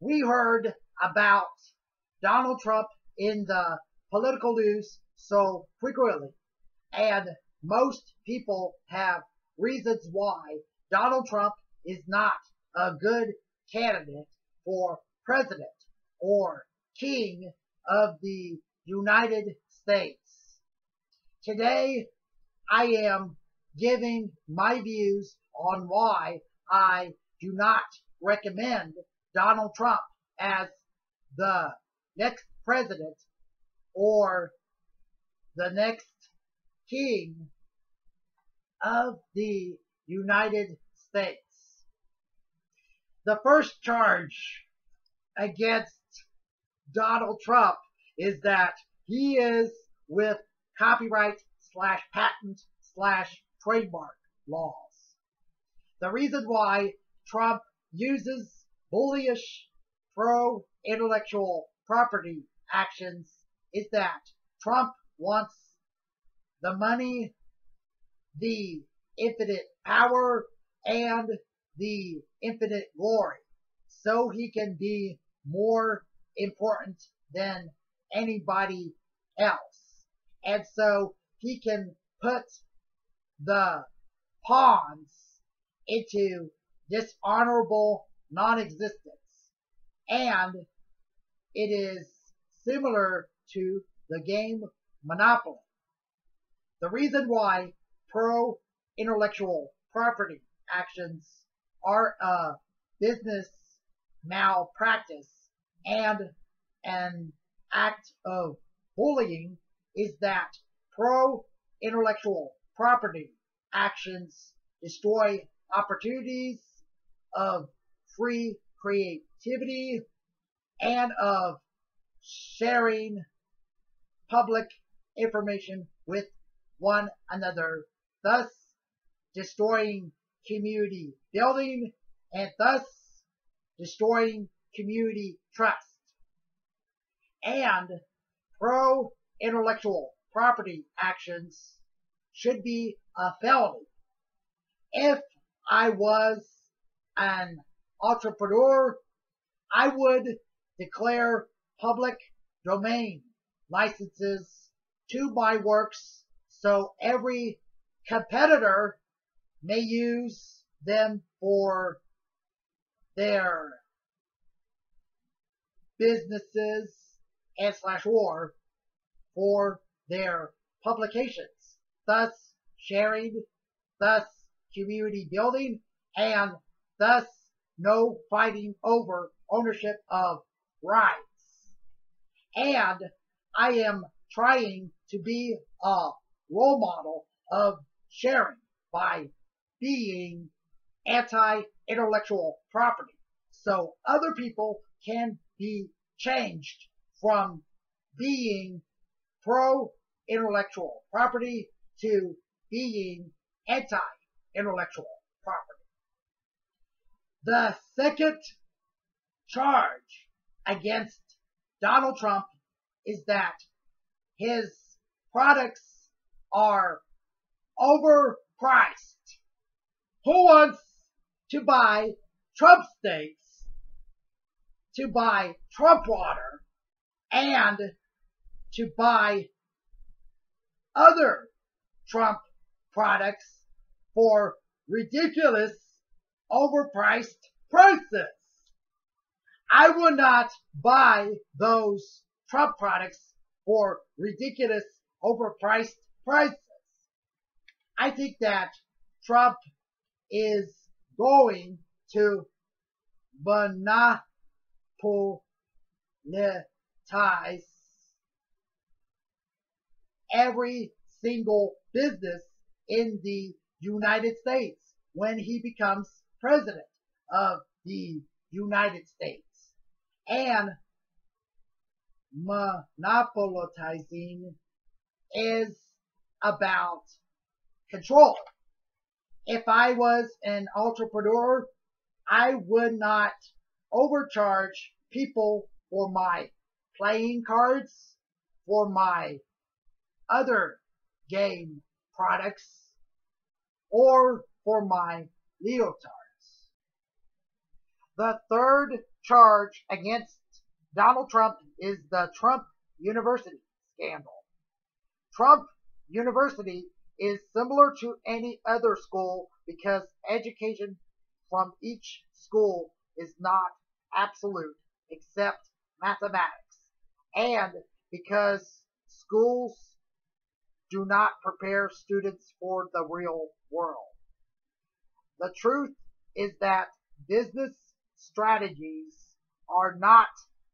we heard about Donald Trump in the political news so frequently, and most people have reasons why Donald Trump is not a good candidate for president or king of the United States. Today, I am giving my views on why I do not recommend Donald Trump as the next president or the next king of the United States. The first charge against Donald Trump is that he is with copyright slash patent slash trademark laws. The reason why Trump uses bullish pro intellectual property actions is that Trump wants the money, the infinite power, and the infinite glory so he can be more important than anybody else. And so he can put the pawns into dishonorable non-existence. And it is similar to the game Monopoly. The reason why pro intellectual property actions are a business malpractice and an act of bullying is that pro intellectual property actions destroy opportunities of free creativity and of sharing public information with one another, thus destroying community building and thus destroying community trust. And pro intellectual property actions should be a felony. If I was an entrepreneur, I would declare public domain licenses to my works so every competitor may use them for their businesses and slash war for their publications, thus sharing, thus community building, and thus no fighting over ownership of rights. And I am trying to be a role model of sharing by being anti-intellectual property. So other people can be changed from being pro-intellectual property to being anti-intellectual property. The second charge against Donald Trump is that his products are overpriced. Who wants to buy Trump steaks, to buy Trump water, and to buy other Trump products for ridiculous overpriced prices? I would not buy those Trump products for ridiculous overpriced prices. I think that Trump is going to monopolize every single business in the United States when he becomes president of the United States. And monopolizing is about control. If I was an entrepreneur, I would not overcharge people for my playing cards, for my other game products, or for my leotards. The third charge against Donald Trump is the Trump University scandal. Trump University is similar to any other school because education from each school is not absolute except mathematics and because schools do not prepare students for the real world. The truth is that business strategies are not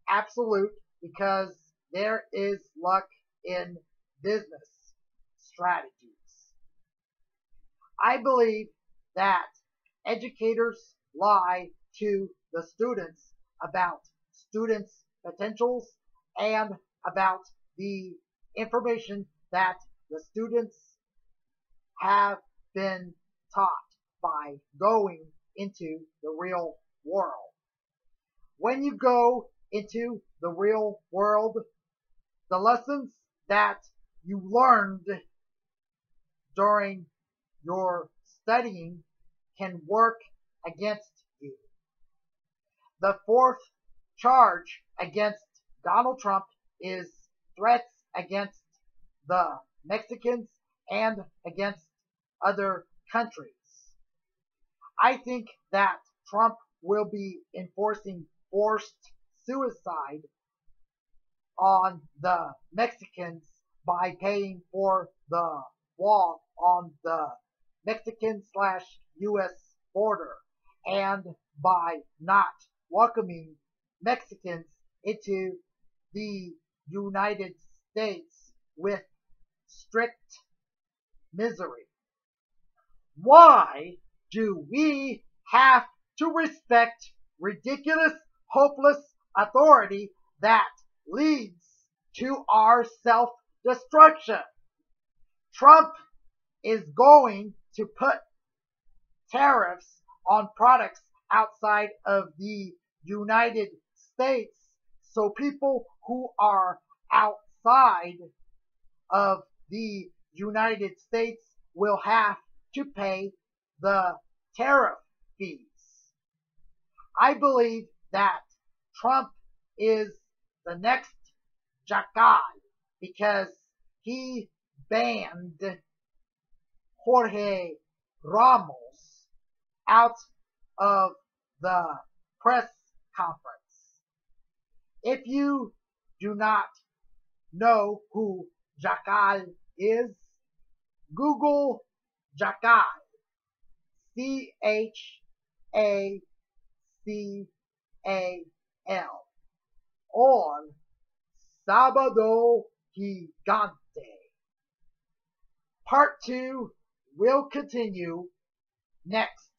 absolute because there is luck in business strategies. I believe that educators lie to the students about students' potentials and about the information that the students have been taught by going into the real world. When you go into the real world, the lessons that you learned during your studying can work against you. The fourth charge against Donald Trump is threats against the Mexicans and against other countries. I think that Trump will be enforcing forced suicide on the Mexicans by paying for the wall on the Mexican slash U.S. border and by not welcoming Mexicans into the United States with strict misery. Why do we have to respect ridiculous, hopeless authority that leads to our self-destruction? Trump is going to put tariffs on products outside of the United States so people who are outside of the United States will have to pay the tariff fees. I believe that Trump is the next Chacal because he banned Jorge Ramos out of the press conference. If you do not know who Chacal is, Google Chacal. C H A C A L. on Sábado Gigante. Part 2 will continue next.